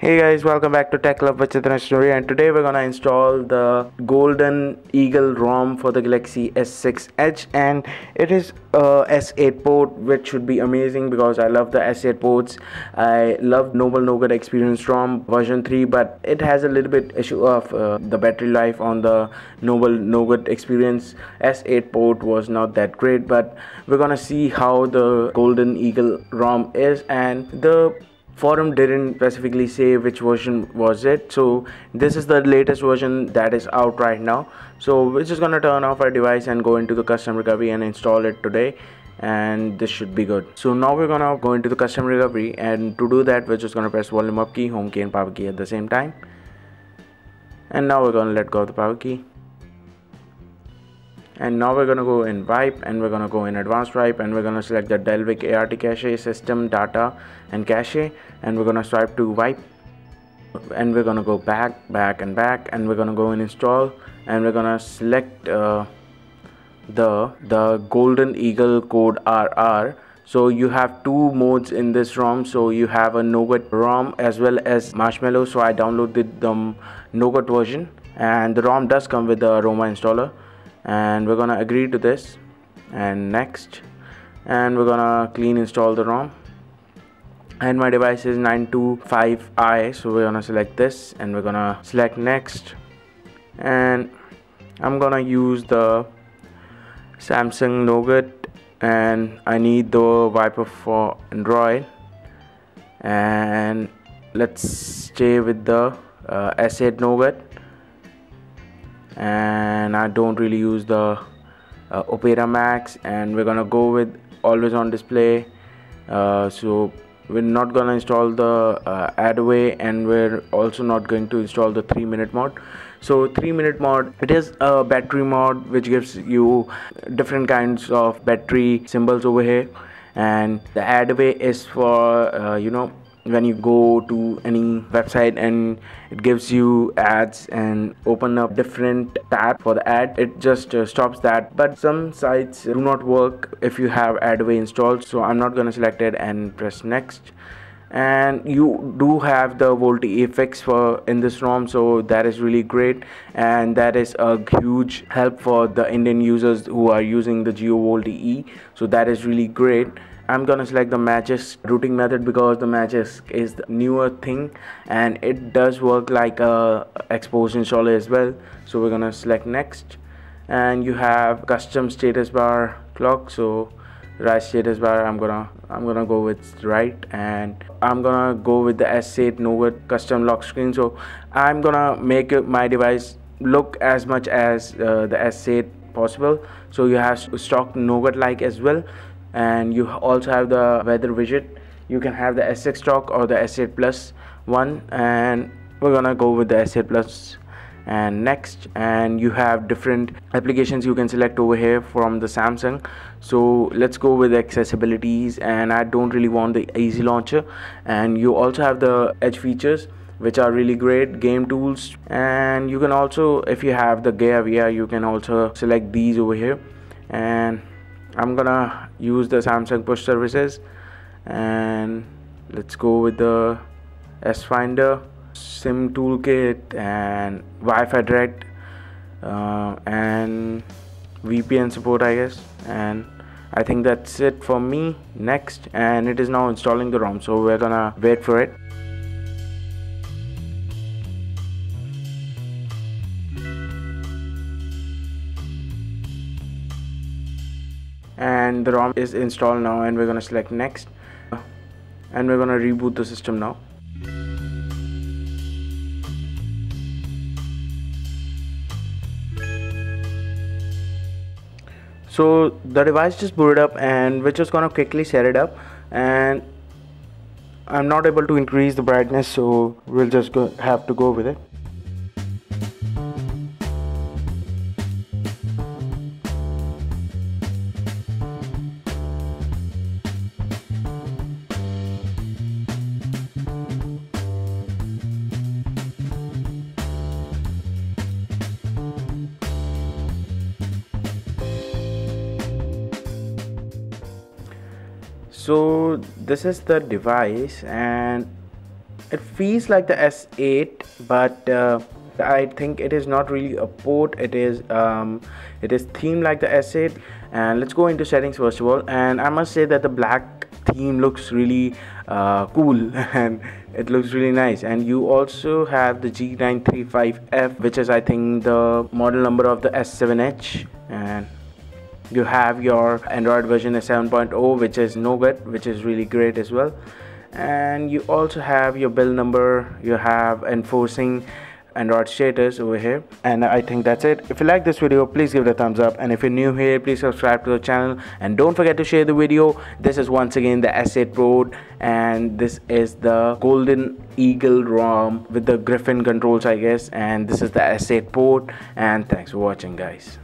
Hey guys, welcome back to Tech Club with Chitra Story and today we're gonna install the Golden Eagle ROM for the Galaxy S6 Edge and it is a S8 port which should be amazing because I love the S8 ports. I love Noble Nougat Experience ROM version 3 but it has a little bit issue of uh, the battery life on the Noble Nougat Experience S8 port was not that great but we're gonna see how the Golden Eagle ROM is and the forum didn't specifically say which version was it. So this is the latest version that is out right now. So we're just gonna turn off our device and go into the custom recovery and install it today and this should be good. So now we're gonna go into the custom recovery and to do that we're just gonna press volume up key home key and power key at the same time. And now we're gonna let go of the power key and now we're going to go in wipe and we're going to go in advanced wipe and we're going to select the Dalvik ART cache system data and cache and we're going to swipe to wipe. And we're going to go back back and back and we're going to go in install and we're going to select uh, the the golden eagle code RR so you have two modes in this ROM. So you have a Nougat ROM as well as Marshmallow. So I downloaded the Nougat version. And the ROM does come with the aroma installer and we're gonna agree to this. And next. And we're gonna clean install the ROM. And my device is 925i so we're gonna select this and we're gonna select next. And I'm gonna use the Samsung Nougat and I need the wiper for Android. And let's stay with the uh, S8 Nougat and I don't really use the uh, Opera Max. And we're gonna go with always on display. Uh, so we're not gonna install the uh, AdAway and we're also not going to install the 3Minit mod. So 3Minit mod it is a battery mod which gives you different kinds of battery symbols over here. And the AdAway is for uh, you know when you go to any website and it gives you ads and open up different tab for the ad it just uh, stops that. But some sites do not work if you have AdAway installed so i'm not gonna select it and press next. And you do have the Volte effects for in this ROM so that is really great. And that is a huge help for the Indian users who are using the Jio Volte E so that is really great I'm gonna select the Magisk rooting method because the Magisk is the newer thing and it does work like a Xposed installer as well. So we're gonna select next. And you have custom status bar clock so right status bar I'm gonna I'm gonna go with right and I'm gonna go with the S8 Nougat custom lock screen. So I'm gonna make my device look as much as uh, the S8 possible. So you have stock Nougat like as well and you also have the weather widget. You can have the S6 stock or the S8 plus one. And we're gonna go with the S8 plus. And next and you have different applications you can select over here from the Samsung. So let's go with accessibilities. And I don't really want the easy launcher. And you also have the edge features which are really great game tools. And you can also if you have the gear VR you can also select these over here. And I'm gonna use the Samsung push services. And let's go with the S Finder SIM toolkit and Wi-Fi direct uh, and VPN support I guess. And I think that's it for me. Next and it is now installing the ROM so we're gonna wait for it and the ROM is installed now and we're gonna select next. And we're gonna reboot the system now. So the device just booted up and we're just gonna quickly set it up. And I'm not able to increase the brightness so we'll just go have to go with it so this is the device and it feels like the S8 but uh, I think it is not really a port. It is um, it is themed like the S8 and let's go into settings first of all. And I must say that the black theme looks really uh, cool and it looks really nice. And you also have the G935F which is I think the model number of the S7 Edge and you have your Android version 7.0 which is Nougat which is really great as well. And you also have your build number you have enforcing android status over here. And i think that's it. If you like this video please give it a thumbs up. And if you're new here please subscribe to the channel. And don't forget to share the video. This is once again the s8 pro. And this is the golden eagle rom with the griffin controls i guess. And this is the s8 port and thanks for watching guys